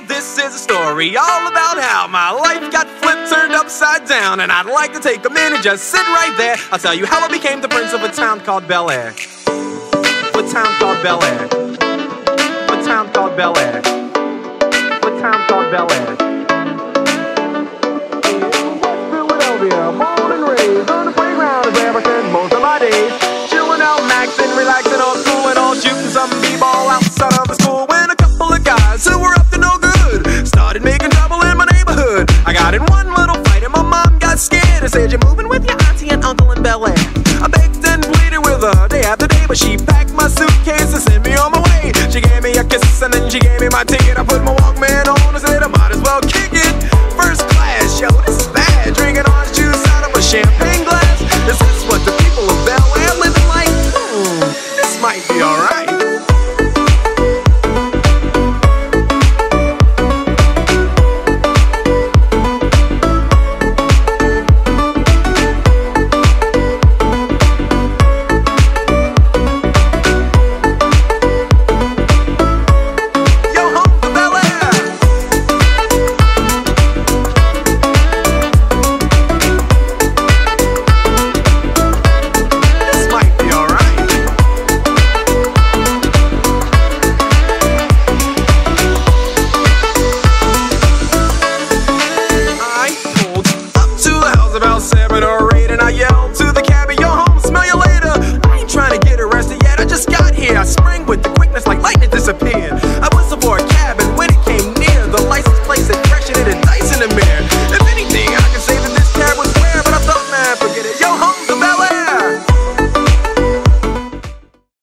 Now this is a story all about how my life got flipped, turned upside down, and I'd like to take a minute, just sit right there. I'll tell you how I became the prince of a town called Bel Air. A town called Bel Air. A town called Bel Air. A town called Bel Air. Philadelphia, born and raised on the playground is ever spent most of my days. Chilling out, maxing, relaxing on Air." I begged and pleaded with her day after day, but she packed my suitcase and sent me on my way. She gave me a kiss and then she gave me my ticket. I put my Walkman on and said I might as well kick it. First class, yo, this is bad. Drinking orange juice out of a champagne glass. This is what the people of Bel living like. Hmm, this might be alright. With the quickness like lightning disappeared.